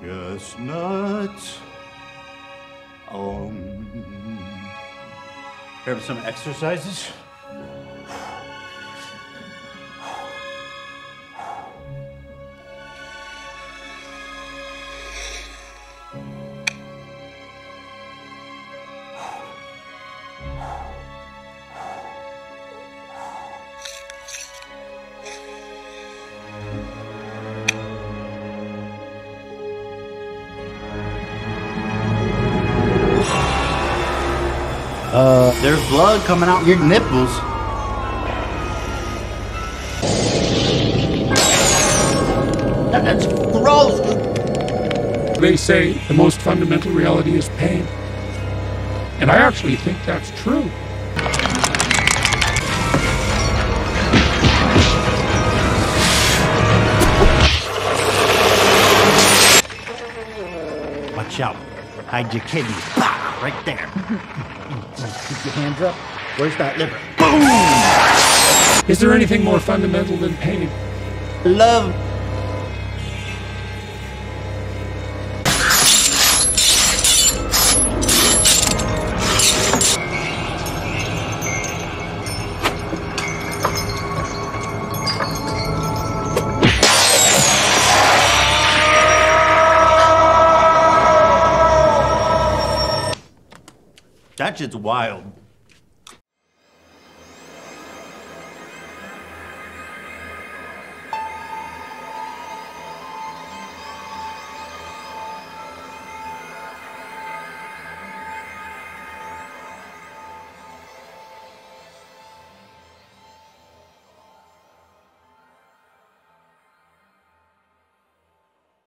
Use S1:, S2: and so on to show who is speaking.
S1: Chestnuts. Um.
S2: Here are some exercises.
S1: Uh, there's blood coming out your nipples. That- That's gross.
S3: They say the most fundamental reality is pain. And I actually think that's true.
S1: Watch out. Hide your kidneys. Bah, right there. Keep your hands up. Where's that liver? Boom!
S3: Is there anything more fundamental than pain?
S1: Love. That shit's wild.